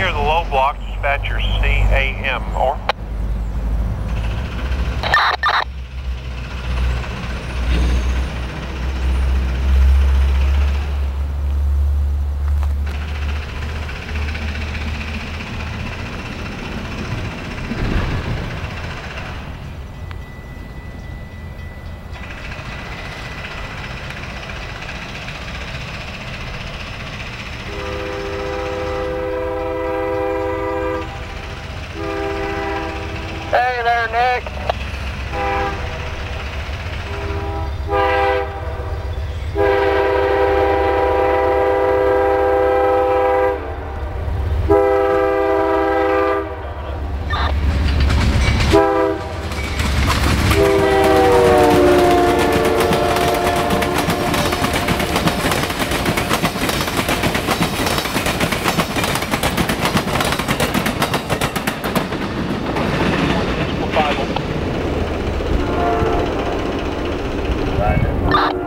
Here, the low block, dispatcher CAM, or? There, lá, né?